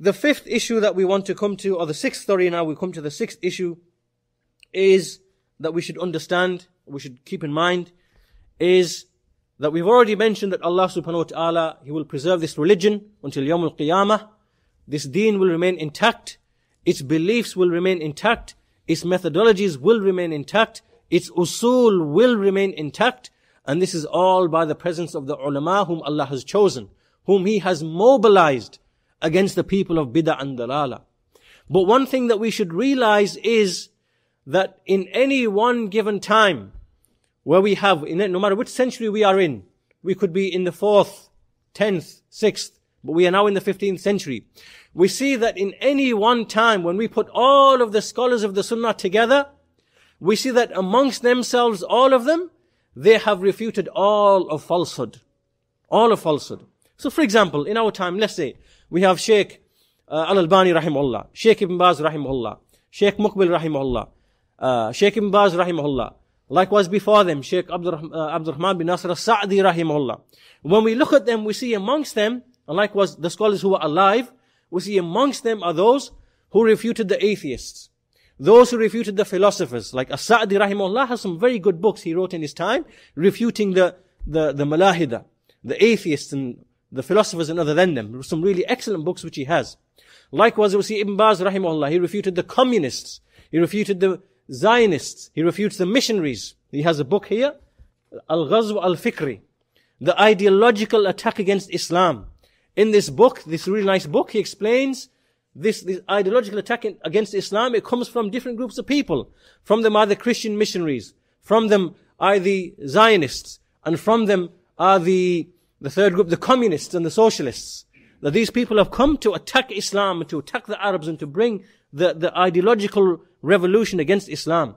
The fifth issue that we want to come to, or the sixth story now, we come to the sixth issue, is that we should understand, we should keep in mind, is that we've already mentioned that Allah subhanahu wa ta'ala, He will preserve this religion until Yawm al-Qiyamah. This deen will remain intact. Its beliefs will remain intact. Its methodologies will remain intact. Its usul will remain intact. And this is all by the presence of the ulama whom Allah has chosen, whom He has mobilized against the people of bid'ah and dalala. But one thing that we should realize is that in any one given time, where we have, in it, no matter which century we are in, we could be in the fourth, tenth, sixth, but we are now in the 15th century. We see that in any one time, when we put all of the scholars of the Sunnah together, we see that amongst themselves, all of them, they have refuted all of falsehood. All of falsehood. So for example, in our time, let's say, we have Sheikh uh, Al-Albani rahimahullah, Sheikh Ibn Baz rahimahullah, Sheikh Muqbil rahimahullah, uh, Sheikh Ibn Baz rahimahullah, Likewise before them, Sheikh Abdul, uh, Rahman bin Nasr al-Sa'di rahimahullah. When we look at them, we see amongst them, and likewise the scholars who are alive, we see amongst them are those who refuted the atheists. Those who refuted the philosophers, like As-Sa'di rahimahullah has some very good books he wrote in his time, refuting the, the, the malahida, the atheists and the philosophers and other than them. Some really excellent books which he has. Likewise, we see Ibn Baz rahimahullah, he refuted the communists. He refuted the Zionists. He refutes the missionaries. He has a book here, Al-Ghazw al-Fikri, the ideological attack against Islam. In this book, this really nice book, he explains this, this ideological attack against Islam. It comes from different groups of people. From them are the Christian missionaries. From them are the Zionists. And from them are the, the third group, the communists and the socialists. That these people have come to attack Islam and to attack the Arabs and to bring the, the ideological revolution against Islam.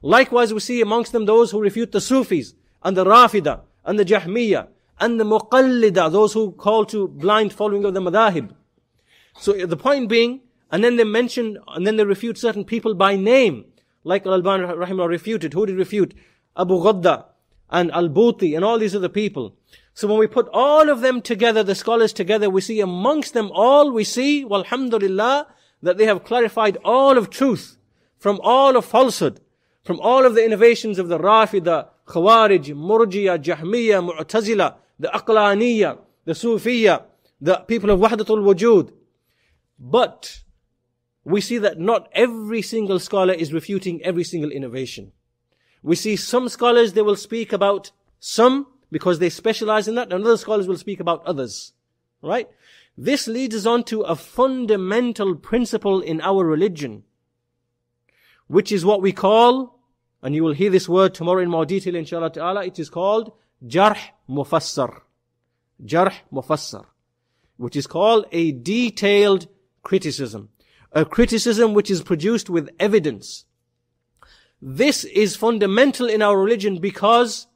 Likewise, we see amongst them those who refute the Sufis and the Rafida and the Jahmiyyah and the Muqallida, those who call to blind following of the Madahib. So the point being, and then they mention, and then they refute certain people by name, like Al-Albani Rahimah refuted. Who did refute? Abu Ghadda and Al-Buti and all these other people. So when we put all of them together, the scholars together, we see amongst them all, we see, walhamdulillah, that they have clarified all of truth from all of falsehood, from all of the innovations of the Rafida, Khawarij, Murjiya, Jahmiya, Mu'tazila, the Aqlaniya, the Sufiya, the people of Wahdatul Wujud. But we see that not every single scholar is refuting every single innovation. We see some scholars, they will speak about some because they specialize in that, and other scholars will speak about others. Right? This leads us on to a fundamental principle in our religion which is what we call, and you will hear this word tomorrow in more detail inshallah ta'ala, it is called jarh mufassar. Jarh mufassar. Which is called a detailed criticism. A criticism which is produced with evidence. This is fundamental in our religion because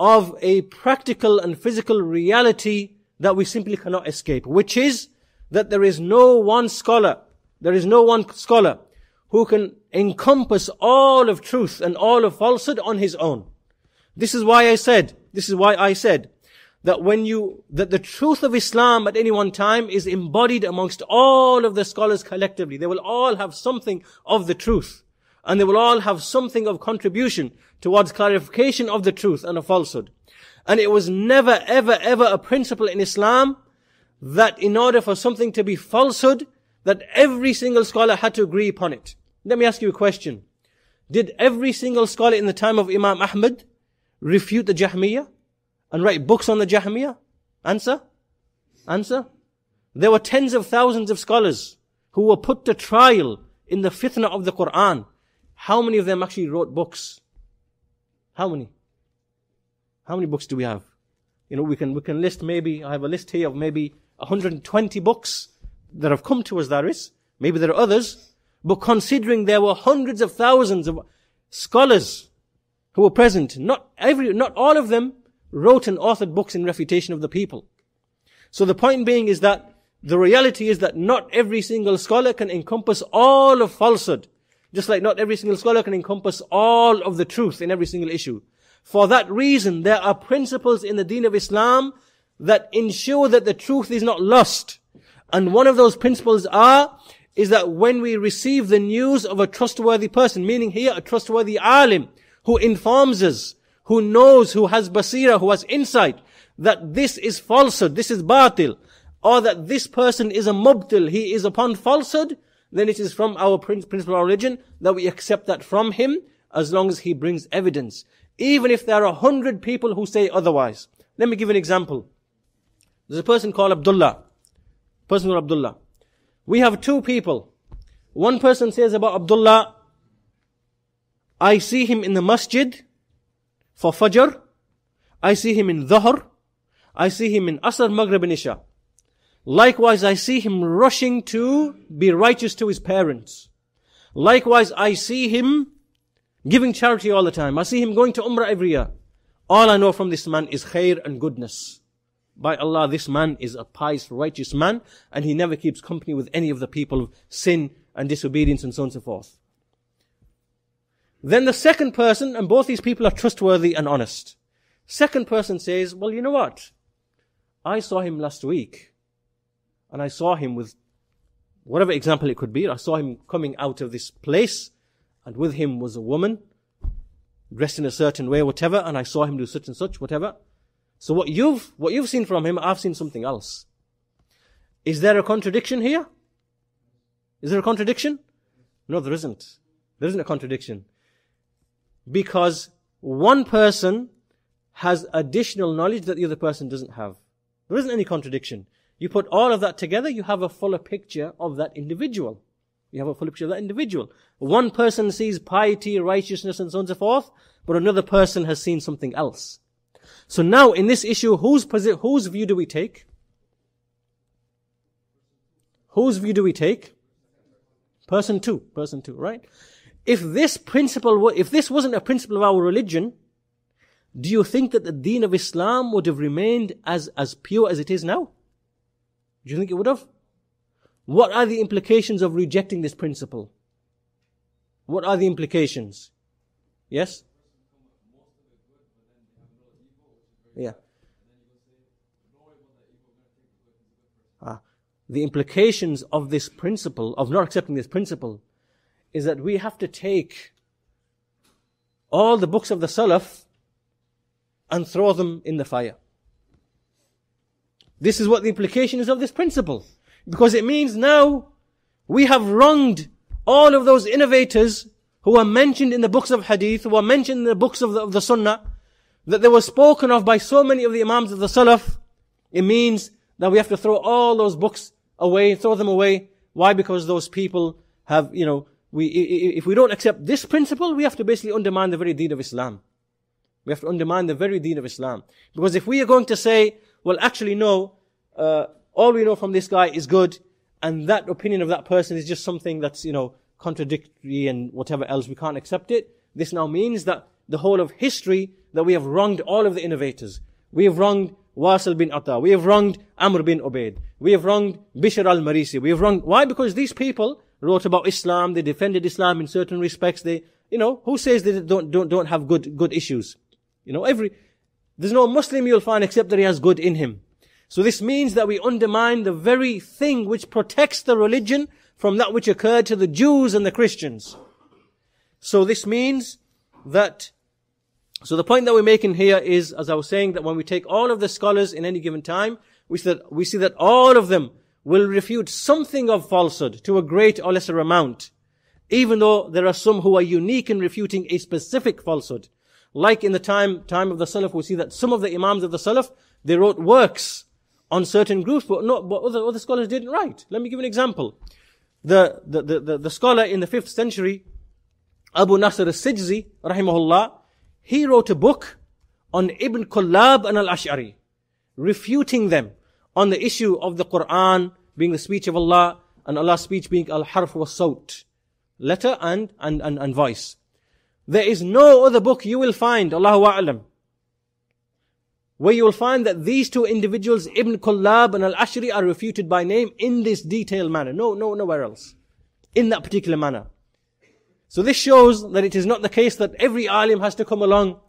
of a practical and physical reality that we simply cannot escape, which is that there is no one scholar, there is no one scholar who can encompass all of truth and all of falsehood on his own. This is why I said, this is why I said that when you, that the truth of Islam at any one time is embodied amongst all of the scholars collectively. They will all have something of the truth. And they will all have something of contribution towards clarification of the truth and of falsehood. And it was never, ever, ever a principle in Islam that in order for something to be falsehood, that every single scholar had to agree upon it. Let me ask you a question. Did every single scholar in the time of Imam Ahmad refute the Jahmiyyah and write books on the Jahmiyyah? Answer? Answer? There were tens of thousands of scholars who were put to trial in the fitna of the Quran. How many of them actually wrote books? How many? How many books do we have? You know, we can, we can list maybe, I have a list here of maybe 120 books that have come to us, there is. Maybe there are others. But considering there were hundreds of thousands of scholars who were present, not every, not all of them wrote and authored books in refutation of the people. So the point being is that the reality is that not every single scholar can encompass all of falsehood. Just like not every single scholar can encompass all of the truth in every single issue. For that reason, there are principles in the deen of Islam that ensure that the truth is not lost And one of those principles are, is that when we receive the news of a trustworthy person, meaning here a trustworthy alim, who informs us, who knows, who has basira, who has insight, that this is falsehood, this is batil, or that this person is a mubtil, he is upon falsehood, then it is from our principle of religion that we accept that from him as long as he brings evidence. Even if there are a hundred people who say otherwise. Let me give an example. There's a person called Abdullah. Person called Abdullah. We have two people. One person says about Abdullah, I see him in the masjid for Fajr. I see him in Dhuhr. I see him in Asr, Maghrib and Isha. Likewise, I see him rushing to be righteous to his parents. Likewise, I see him giving charity all the time. I see him going to Umrah every year. All I know from this man is khair and goodness. By Allah, this man is a pious, righteous man, and he never keeps company with any of the people of sin and disobedience and so on and so forth. Then the second person, and both these people are trustworthy and honest. Second person says, well, you know what? I saw him last week, and I saw him with whatever example it could be. I saw him coming out of this place, and with him was a woman, dressed in a certain way, whatever, and I saw him do such and such, whatever. So what you've, what you've seen from him, I've seen something else. Is there a contradiction here? Is there a contradiction? No, there isn't. There isn't a contradiction. Because one person has additional knowledge that the other person doesn't have. There isn't any contradiction. You put all of that together, you have a fuller picture of that individual. You have a fuller picture of that individual. One person sees piety, righteousness, and so on and so forth, but another person has seen something else. So now in this issue, whose, posi- whose view do we take? Whose view do we take? Person two. Person two, right? If this principle, if this wasn't a principle of our religion, do you think that the deen of Islam would have remained as, as pure as it is now? Do you think it would have? What are the implications of rejecting this principle? What are the implications? Yes? Yeah. Ah, the implications of this principle, of not accepting this principle, is that we have to take all the books of the Salaf and throw them in the fire. This is what the implication is of this principle. Because it means now we have wronged all of those innovators who are mentioned in the books of hadith, who are mentioned in the books of the, of the sunnah, that they were spoken of by so many of the imams of the salaf. It means that we have to throw all those books away, throw them away. Why? Because those people have, you know, we, if we don't accept this principle, we have to basically undermine the very deen of Islam. We have to undermine the very deen of Islam. Because if we are going to say, well, actually, no, uh, all we know from this guy is good, and that opinion of that person is just something that's, you know, contradictory and whatever else, we can't accept it. This now means that the whole of history, that we have wronged all of the innovators. We have wronged Wasil bin Atta. We have wronged Amr bin Ubaid. We have wronged Bishr al-Marisi. We have wronged, why? Because these people wrote about Islam, they defended Islam in certain respects, they, you know, who says they don't, don't, don't have good, good issues? You know, every, there's no Muslim you'll find except that he has good in him. So this means that we undermine the very thing which protects the religion from that which occurred to the Jews and the Christians. So this means that, so the point that we're making here is, as I was saying, that when we take all of the scholars in any given time, we see that, we see that all of them will refute something of falsehood to a great or lesser amount, even though there are some who are unique in refuting a specific falsehood. Like in the time, time of the Salaf, we see that some of the Imams of the Salaf, they wrote works on certain groups, but not, but other, other scholars didn't write. Let me give an example. The, the, the, the, the scholar in the 5th century, Abu Nasr al-Sijzi, rahimahullah, he wrote a book on Ibn Kullab and al-Ash'ari, refuting them on the issue of the Quran being the speech of Allah and Allah's speech being al-harf wa sawt, letter and, and, and, and voice. There is no other book you will find, Allahu A'lam, where you will find that these two individuals, Ibn Kullab and Al-Ashri, are refuted by name in this detailed manner. No, no, nowhere else. In that particular manner. So this shows that it is not the case that every alim has to come along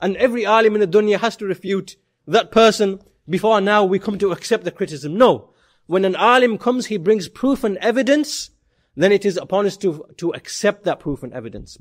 and every alim in the dunya has to refute that person before now we come to accept the criticism. No. when an alim comes, he brings proof and evidence, then it is upon us to, to accept that proof and evidence.